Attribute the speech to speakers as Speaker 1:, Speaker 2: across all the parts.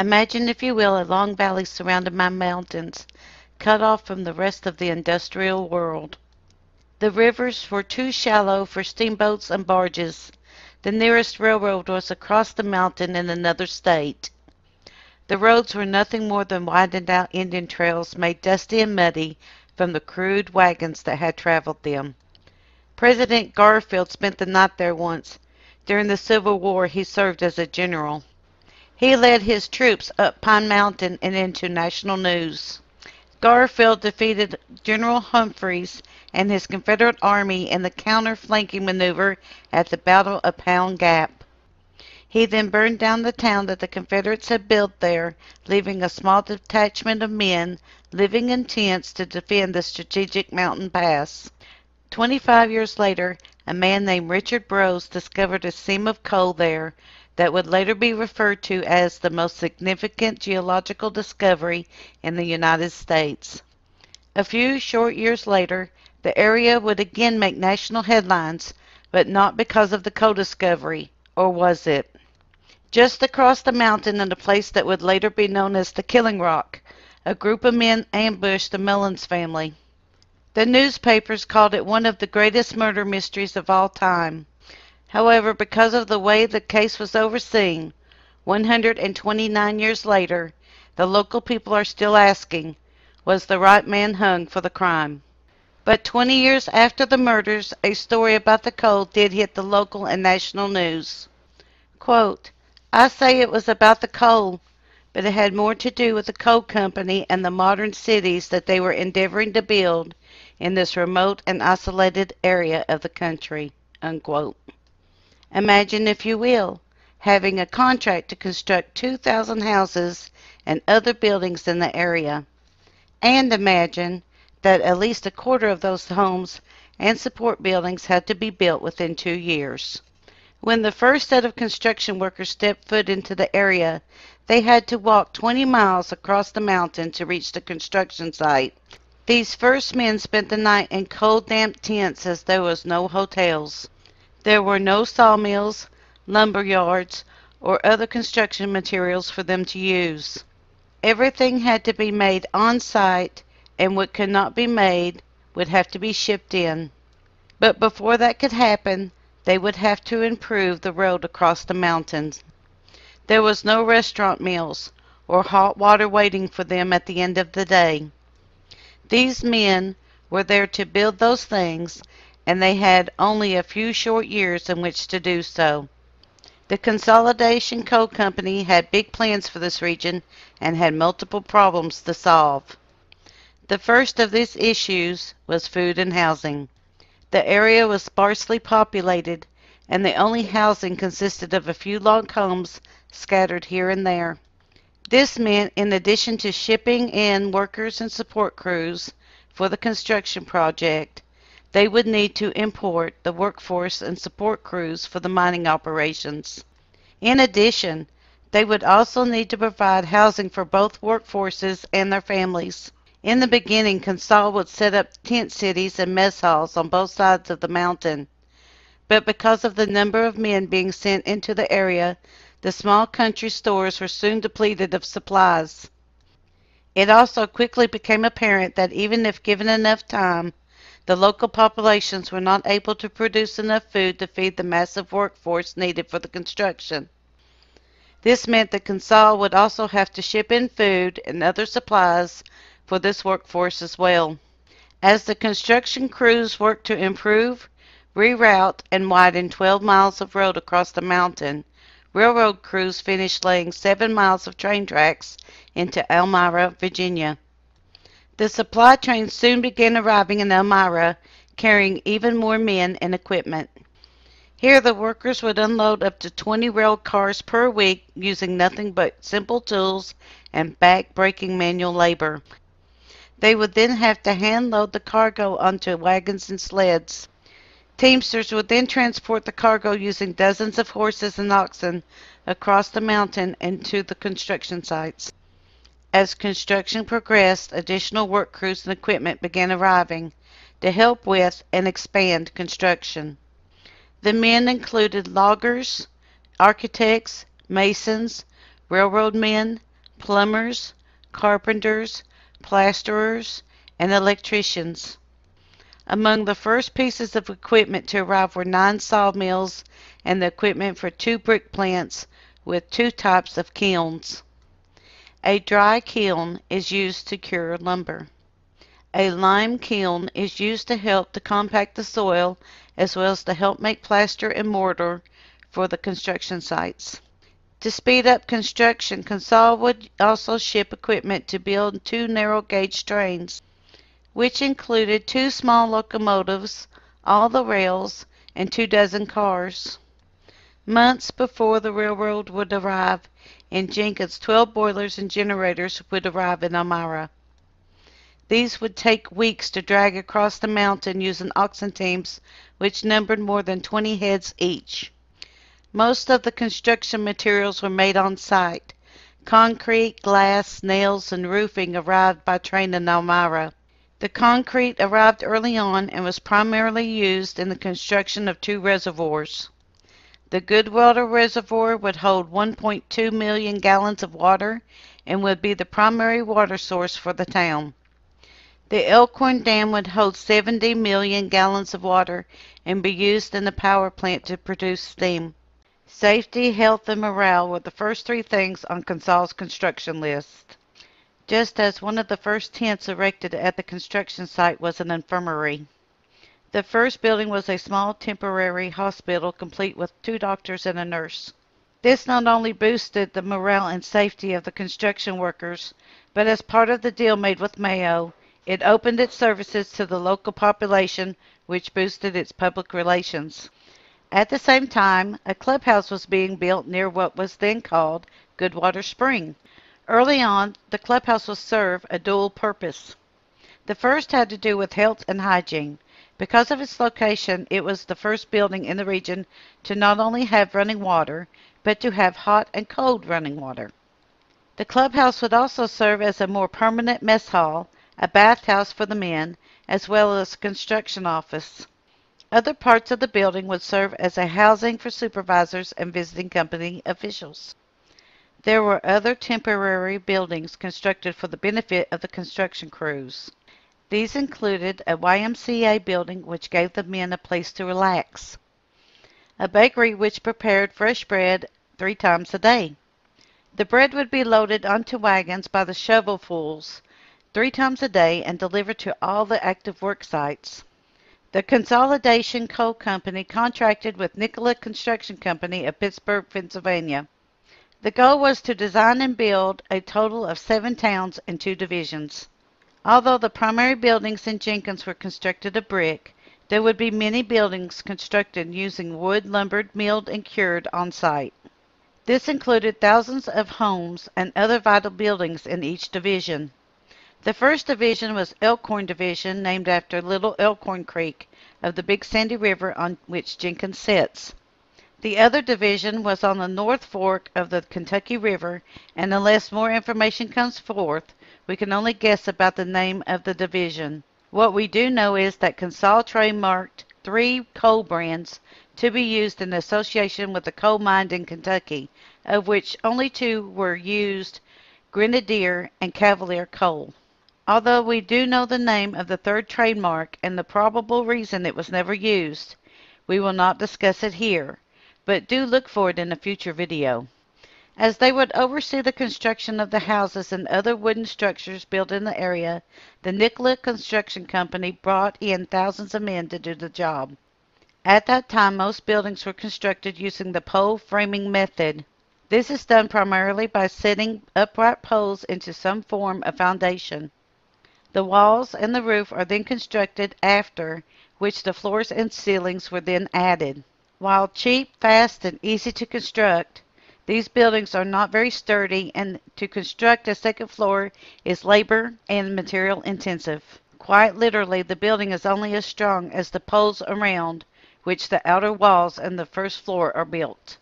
Speaker 1: Imagine, if you will, a long valley surrounded by mountains, cut off from the rest of the industrial world. The rivers were too shallow for steamboats and barges. The nearest railroad was across the mountain in another state. The roads were nothing more than widened out Indian trails made dusty and muddy from the crude wagons that had traveled them. President Garfield spent the night there once. During the Civil War, he served as a general. He led his troops up Pine Mountain and into national news. Garfield defeated General Humphreys and his Confederate army in the counter-flanking maneuver at the Battle of Pound Gap. He then burned down the town that the Confederates had built there, leaving a small detachment of men living in tents to defend the strategic mountain pass. Twenty-five years later, a man named Richard Broas discovered a seam of coal there that would later be referred to as the most significant geological discovery in the United States. A few short years later, the area would again make national headlines, but not because of the coal discovery, or was it? Just across the mountain in a place that would later be known as the Killing Rock, a group of men ambushed the Mullins family. The newspapers called it one of the greatest murder mysteries of all time. However, because of the way the case was overseen, 129 years later, the local people are still asking, was the right man hung for the crime? But 20 years after the murders, a story about the coal did hit the local and national news. Quote, I say it was about the coal, but it had more to do with the coal company and the modern cities that they were endeavoring to build in this remote and isolated area of the country. Unquote. Imagine, if you will, having a contract to construct 2,000 houses and other buildings in the area. And imagine that at least a quarter of those homes and support buildings had to be built within two years. When the first set of construction workers stepped foot into the area, they had to walk 20 miles across the mountain to reach the construction site. These first men spent the night in cold, damp tents as there was no hotels. There were no sawmills, lumber yards, or other construction materials for them to use. Everything had to be made on site, and what could not be made would have to be shipped in. But before that could happen, they would have to improve the road across the mountains. There was no restaurant meals or hot water waiting for them at the end of the day. These men were there to build those things and they had only a few short years in which to do so. The Consolidation Coal Company had big plans for this region and had multiple problems to solve. The first of these issues was food and housing. The area was sparsely populated, and the only housing consisted of a few log homes scattered here and there. This meant, in addition to shipping in workers and support crews for the construction project, they would need to import the workforce and support crews for the mining operations. In addition, they would also need to provide housing for both workforces and their families. In the beginning, Consol would set up tent cities and mess halls on both sides of the mountain. But because of the number of men being sent into the area, the small country stores were soon depleted of supplies. It also quickly became apparent that even if given enough time, the local populations were not able to produce enough food to feed the massive workforce needed for the construction. This meant that Consol would also have to ship in food and other supplies for this workforce as well. As the construction crews worked to improve, reroute, and widen 12 miles of road across the mountain, railroad crews finished laying 7 miles of train tracks into Elmira, Virginia. The supply trains soon began arriving in Elmira, carrying even more men and equipment. Here the workers would unload up to 20 rail cars per week using nothing but simple tools and back-breaking manual labor. They would then have to hand load the cargo onto wagons and sleds. Teamsters would then transport the cargo using dozens of horses and oxen across the mountain and to the construction sites. As construction progressed, additional work crews and equipment began arriving to help with and expand construction. The men included loggers, architects, masons, railroad men, plumbers, carpenters, plasterers, and electricians. Among the first pieces of equipment to arrive were nine sawmills and the equipment for two brick plants with two types of kilns. A dry kiln is used to cure lumber. A lime kiln is used to help to compact the soil as well as to help make plaster and mortar for the construction sites. To speed up construction, CONSOL would also ship equipment to build two narrow gauge trains which included two small locomotives, all the rails, and two dozen cars. Months before the railroad would arrive in Jenkins, 12 boilers and generators would arrive in Elmira. These would take weeks to drag across the mountain using oxen teams which numbered more than 20 heads each. Most of the construction materials were made on site. Concrete, glass, nails, and roofing arrived by train in Elmira. The concrete arrived early on and was primarily used in the construction of two reservoirs. The Goodwater Reservoir would hold 1.2 million gallons of water and would be the primary water source for the town. The Elkhorn Dam would hold 70 million gallons of water and be used in the power plant to produce steam. Safety, health, and morale were the first three things on Consol's construction list just as one of the first tents erected at the construction site was an infirmary. The first building was a small temporary hospital complete with two doctors and a nurse. This not only boosted the morale and safety of the construction workers, but as part of the deal made with Mayo, it opened its services to the local population, which boosted its public relations. At the same time, a clubhouse was being built near what was then called Goodwater Spring. Early on, the clubhouse will serve a dual purpose. The first had to do with health and hygiene. Because of its location, it was the first building in the region to not only have running water, but to have hot and cold running water. The clubhouse would also serve as a more permanent mess hall, a bathhouse for the men, as well as a construction office. Other parts of the building would serve as a housing for supervisors and visiting company officials. There were other temporary buildings constructed for the benefit of the construction crews. These included a YMCA building which gave the men a place to relax, a bakery which prepared fresh bread three times a day. The bread would be loaded onto wagons by the shovelfuls three times a day and delivered to all the active work sites. The Consolidation Coal Company contracted with Nicola Construction Company of Pittsburgh, Pennsylvania. The goal was to design and build a total of seven towns and two divisions. Although the primary buildings in Jenkins were constructed of brick, there would be many buildings constructed using wood lumbered, milled, and cured on site. This included thousands of homes and other vital buildings in each division. The first division was Elkhorn Division, named after Little Elkhorn Creek of the Big Sandy River on which Jenkins sits. The other division was on the North Fork of the Kentucky River, and unless more information comes forth, we can only guess about the name of the division. What we do know is that Consol trademarked three coal brands to be used in association with the coal mine in Kentucky, of which only two were used, Grenadier and Cavalier Coal. Although we do know the name of the third trademark and the probable reason it was never used, we will not discuss it here but do look for it in a future video. As they would oversee the construction of the houses and other wooden structures built in the area, the Nicola Construction Company brought in thousands of men to do the job. At that time, most buildings were constructed using the pole framing method. This is done primarily by setting upright poles into some form of foundation. The walls and the roof are then constructed after which the floors and ceilings were then added. While cheap, fast, and easy to construct, these buildings are not very sturdy and to construct a second floor is labor and material intensive. Quite literally, the building is only as strong as the poles around which the outer walls and the first floor are built.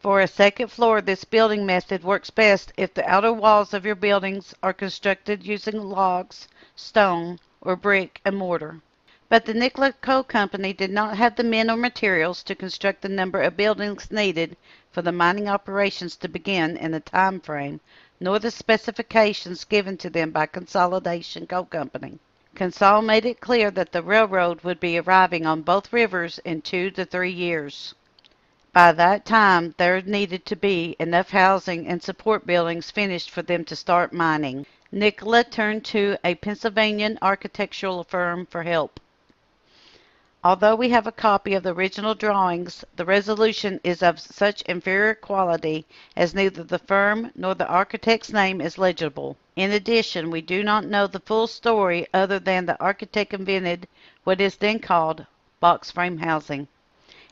Speaker 1: For a second floor, this building method works best if the outer walls of your buildings are constructed using logs, stone, or brick and mortar. But the Nicola Company did not have the men or materials to construct the number of buildings needed for the mining operations to begin in the time frame, nor the specifications given to them by Consolidation Coal Company. Consol made it clear that the railroad would be arriving on both rivers in two to three years. By that time, there needed to be enough housing and support buildings finished for them to start mining. Nicola turned to a Pennsylvania architectural firm for help. Although we have a copy of the original drawings, the resolution is of such inferior quality as neither the firm nor the architect's name is legible. In addition, we do not know the full story other than the architect invented what is then called box frame housing.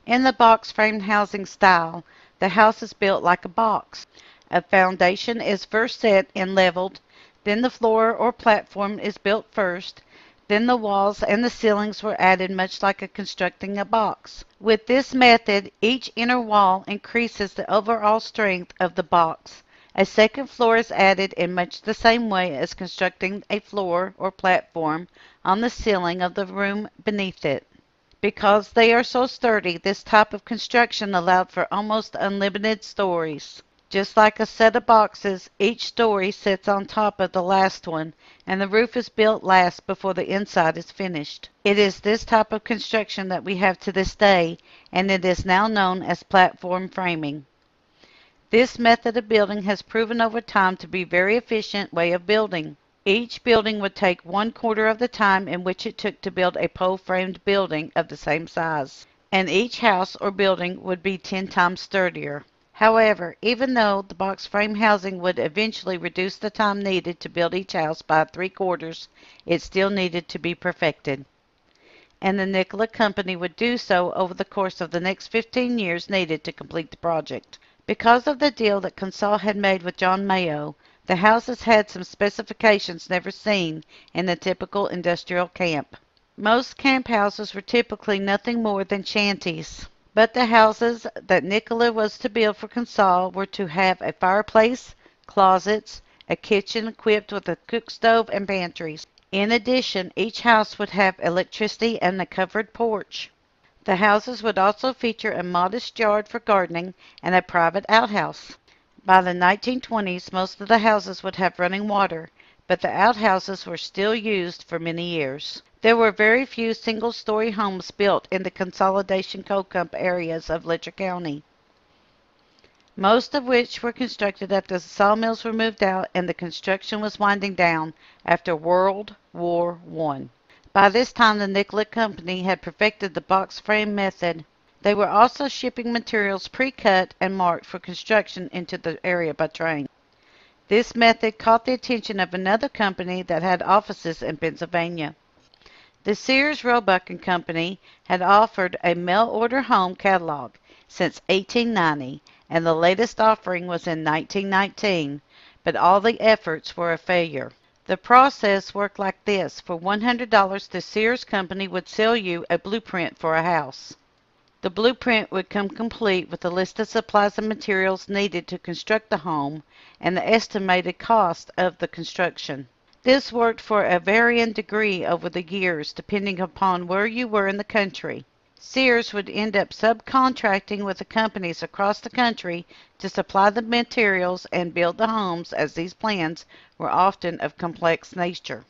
Speaker 1: In the box frame housing style, the house is built like a box. A foundation is first set and leveled, then the floor or platform is built first, then the walls and the ceilings were added much like a constructing a box. With this method, each inner wall increases the overall strength of the box. A second floor is added in much the same way as constructing a floor or platform on the ceiling of the room beneath it. Because they are so sturdy, this type of construction allowed for almost unlimited stories. Just like a set of boxes, each story sits on top of the last one, and the roof is built last before the inside is finished. It is this type of construction that we have to this day, and it is now known as platform framing. This method of building has proven over time to be a very efficient way of building. Each building would take one quarter of the time in which it took to build a pole-framed building of the same size, and each house or building would be 10 times sturdier. However, even though the box frame housing would eventually reduce the time needed to build each house by three quarters, it still needed to be perfected. And the Nicola Company would do so over the course of the next 15 years needed to complete the project. Because of the deal that Consol had made with John Mayo, the houses had some specifications never seen in the typical industrial camp. Most camp houses were typically nothing more than shanties. But the houses that Nicola was to build for Consol were to have a fireplace, closets, a kitchen equipped with a cook stove and pantries. In addition, each house would have electricity and a covered porch. The houses would also feature a modest yard for gardening and a private outhouse. By the 1920s, most of the houses would have running water, but the outhouses were still used for many years. There were very few single-story homes built in the Consolidation Coal Camp areas of Letcher County, most of which were constructed after the sawmills were moved out and the construction was winding down after World War I. By this time, the Nicola Company had perfected the box frame method. They were also shipping materials pre-cut and marked for construction into the area by train. This method caught the attention of another company that had offices in Pennsylvania. The Sears Roebuck and Company had offered a mail order home catalog since 1890, and the latest offering was in 1919, but all the efforts were a failure. The process worked like this. For $100, the Sears Company would sell you a blueprint for a house. The blueprint would come complete with a list of supplies and materials needed to construct the home and the estimated cost of the construction. This worked for a varying degree over the years, depending upon where you were in the country. Sears would end up subcontracting with the companies across the country to supply the materials and build the homes as these plans were often of complex nature.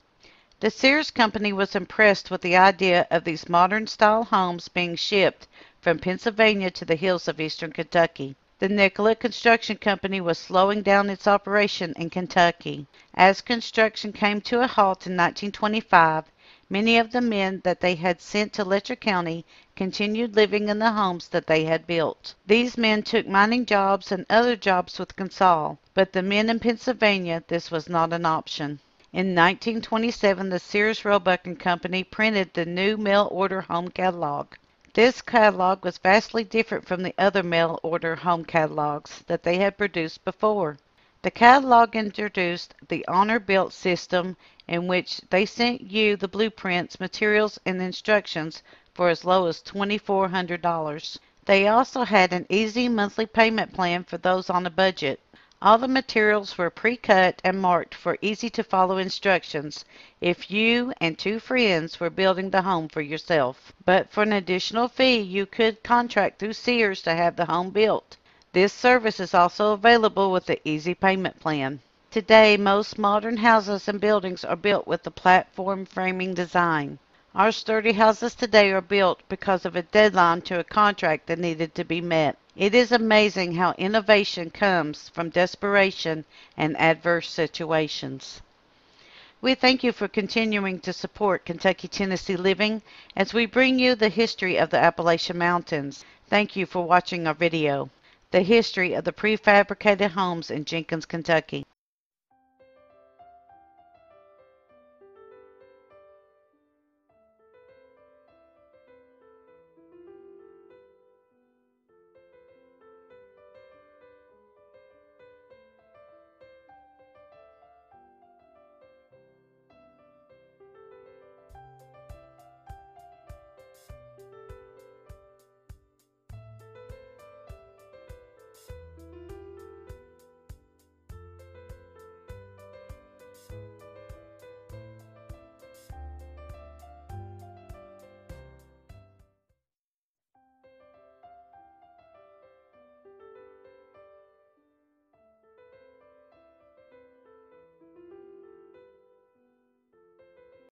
Speaker 1: The Sears Company was impressed with the idea of these modern style homes being shipped from Pennsylvania to the hills of eastern Kentucky. The Nicola Construction Company was slowing down its operation in Kentucky. As construction came to a halt in 1925, many of the men that they had sent to Letcher County continued living in the homes that they had built. These men took mining jobs and other jobs with Consol, but the men in Pennsylvania this was not an option. In 1927, the Sears Roebuck and Company printed the new mail order home catalog. This catalog was vastly different from the other mail order home catalogs that they had produced before. The catalog introduced the honor built system in which they sent you the blueprints, materials, and instructions for as low as $2,400. They also had an easy monthly payment plan for those on a budget. All the materials were pre-cut and marked for easy to follow instructions if you and two friends were building the home for yourself. But for an additional fee, you could contract through Sears to have the home built. This service is also available with the easy payment plan. Today, most modern houses and buildings are built with the platform framing design. Our sturdy houses today are built because of a deadline to a contract that needed to be met. It is amazing how innovation comes from desperation and adverse situations. We thank you for continuing to support Kentucky Tennessee Living as we bring you the history of the Appalachian Mountains. Thank you for watching our video, The History of the Prefabricated Homes in Jenkins, Kentucky.